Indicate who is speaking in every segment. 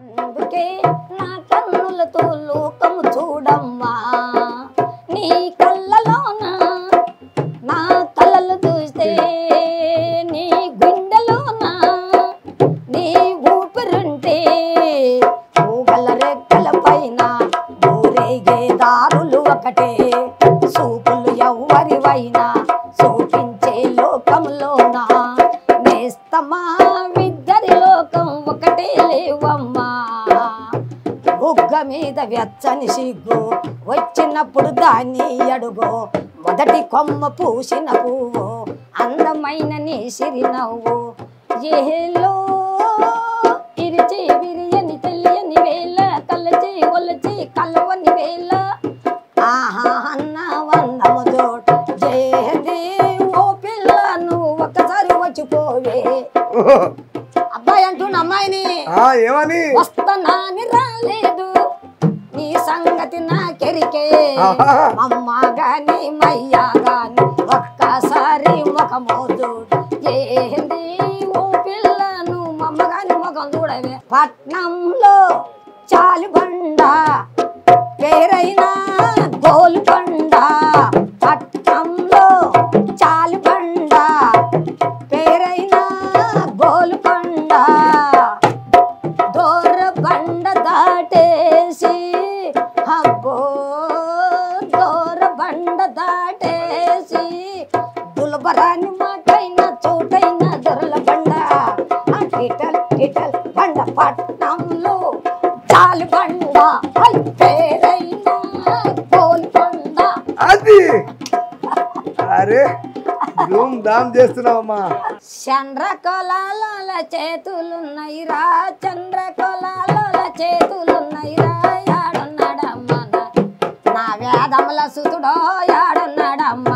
Speaker 1: అందుకే నా కన్నులతో లోకము మీద వెచ్చని సిగ్గు. వచ్చినప్పుడు దాన్ని అడుగు. మొదటి కొమ్మ పూసిన పువ్వు. అందమైన నీ సిరినవ్వు. ఏలో ఇరిచి విరియని తెలియని వేళ కలచి ఒలచి కలవని వేళ. ఆహా అన్న వందము జోట్ జయదే ఓ పిల్ల నువ్వు ఒక్కసారి వచ్చిపోవే అబ్బాయి అంటున్న అమ్మాయిని
Speaker 2: ఏమని?
Speaker 1: వస్తానని రాలేదు. నీ సంగతి నాకెరికే. అమ్మ గాని మయ్యా గాని ఒక్కసారి ముఖము చూడు ఏంది ఓ పిల్లను మమ్మ గాని ముఖం చూడవే. పట్నంలో చాలిబండ పేరైన గోల్కొండ. పట్నంలో చాలిబండ దులబరాని మాటైన చోటైన దొరల బండ. టిటల్ టిటల్ బండ పట్నంలో చాలు బండ. పేరైన గోల్కొండ
Speaker 2: అది? అరే ధూమ్ ధామ్ చేస్తున్నావమ్మా.
Speaker 1: చంద్రకొలాల చేతులున్నాయి రా చంద్రకొలాల చేతులున్నాయి రా యాడున్నాడమ్మ నా- నా వేదముల సుతుడో యాడున్నాడమ్మ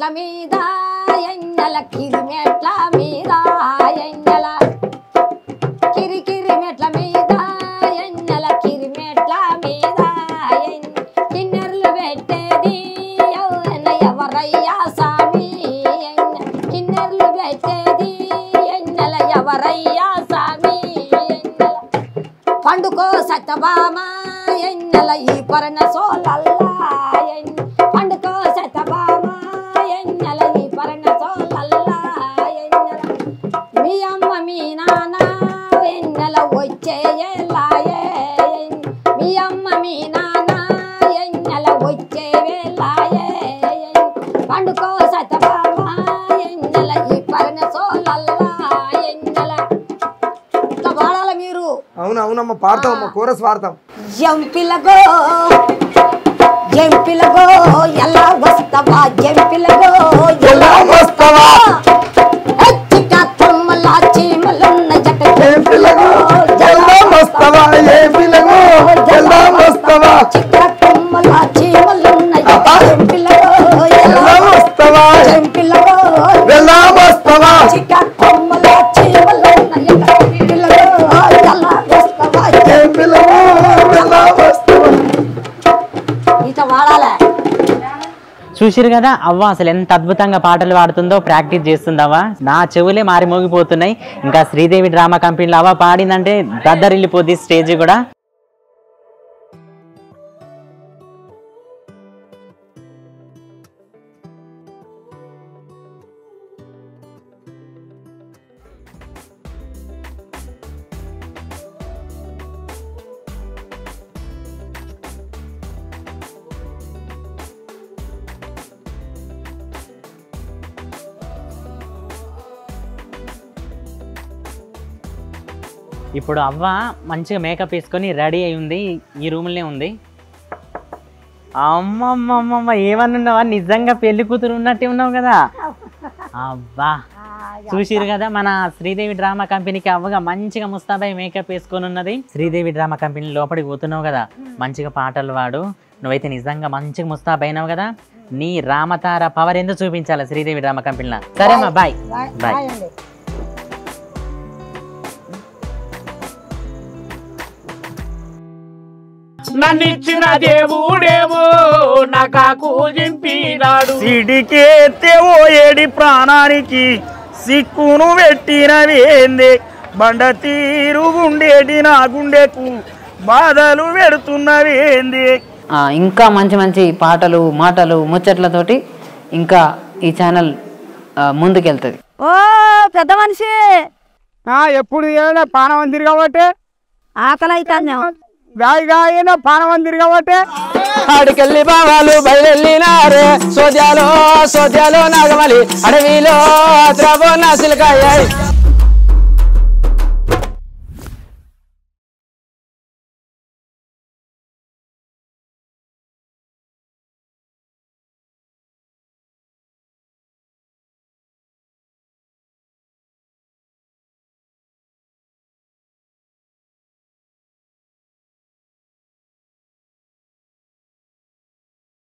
Speaker 1: మెట్ల మీద ఎంజల కిరి మెట్ల మీద ఎంజల కిరికిరి మెట్ల మీద ఎంజల కిరి మెట్ల మీద ఎన్- కిన్నెరలు పెట్టేది ఎవరైన ఎవరయ్యా సామి ఎన్న- కిన్నెరలు పెట్టేది ఎన్నెల ఎవరయ్యా సామి ఎన్నెల పండుకో సత్యభామ ఎన్నెల ఈ పరణ సోలల్లా అమ్మ మీ నాన్న ఎన్నెల వచ్చే ఎల్లాయే మీ అమ్మ మీ నాన్న ఎన్నెల వచ్చే పండుకో సతబామ ఎన్నెల ఈ పరణ సోలల్లా ఎన్నెల ఇట్లా పాడాలి మీరు
Speaker 2: అవును అవునమ్మా పాడతామమ్మా కోరస్ పాడతాం.
Speaker 1: జంపిలగో జంపిలగో ఎలా జట జంపిలగో
Speaker 2: చీమలున్నాయి వస్తావా
Speaker 3: చూసిరు కదా? అవ్వ అసలు ఎంత అద్భుతంగా పాటలు పాడుతుందో ప్రాక్టీస్ చేస్తుందవ్వ నా చెవులే మారి మోగిపోతున్నాయి. ఇంకా శ్రీదేవి డ్రామా కంపెనీలో అవ్వ పాడిందంటే దద్దరిల్లిపోద్ది స్టేజ్ కూడా. ఇప్పుడు అవ్వ మంచిగా మేకప్ వేసుకొని రెడీ అయి ఉంది. ఈ రూమ్లోనే ఉంది. అమ్మమ్మమ్మమ్మ ఏమన్నావా నిజంగా పెళ్ళి కూతురు ఉన్నట్టే ఉన్నావు కదా. అబ్బా చూసిరు కదా మన శ్రీదేవి డ్రామా కంపెనీకి అవ్వగా మంచిగా ముస్తాబాయి మేకప్ వేసుకొని ఉన్నది. శ్రీదేవి డ్రామా కంపెనీ లోపలికి పోతున్నావు కదా. మంచిగా పాటలు వాడు. నువ్వైతే నిజంగా మంచిగా ముస్తాబ్ అయినావు కదా. నీ రామతార పవర్ ఎందుకు చూపించాలి శ్రీదేవి డ్రామా కంపెనీలో? సరేమ్మా బాయ్ బాయ్
Speaker 4: నన్నిచ్చిన దేవుడేమో నాకు జింపినాడు
Speaker 5: సిడికేతే ఓ ఏడి ప్రాణానికి సిక్కును పెట్టినవేంది బండ తీరు గుండేటి నా గుండెకు బాధలు పెడుతున్నవేంది
Speaker 6: ఆ, ఇంకా మంచి మంచి పాటలు మాటలు ముచ్చట్లతోటి ఇంకా ఈ ఛానల్ ముందుకెళ్తుంది.
Speaker 1: ఓ పెద్ద మనిషి.
Speaker 5: ఎప్పుడు ఏమైనా పానం తిరగబట్టే
Speaker 1: ఆకలి అవుతాను
Speaker 5: గాయగా అయినా పానం తిరగబట్టే
Speaker 4: ఆడికెళ్ళి బావాలు బయలునారే సోద్యాలో సోద్యాలో నాగమలి అడవిలో ద్రవ నాసిలకాయ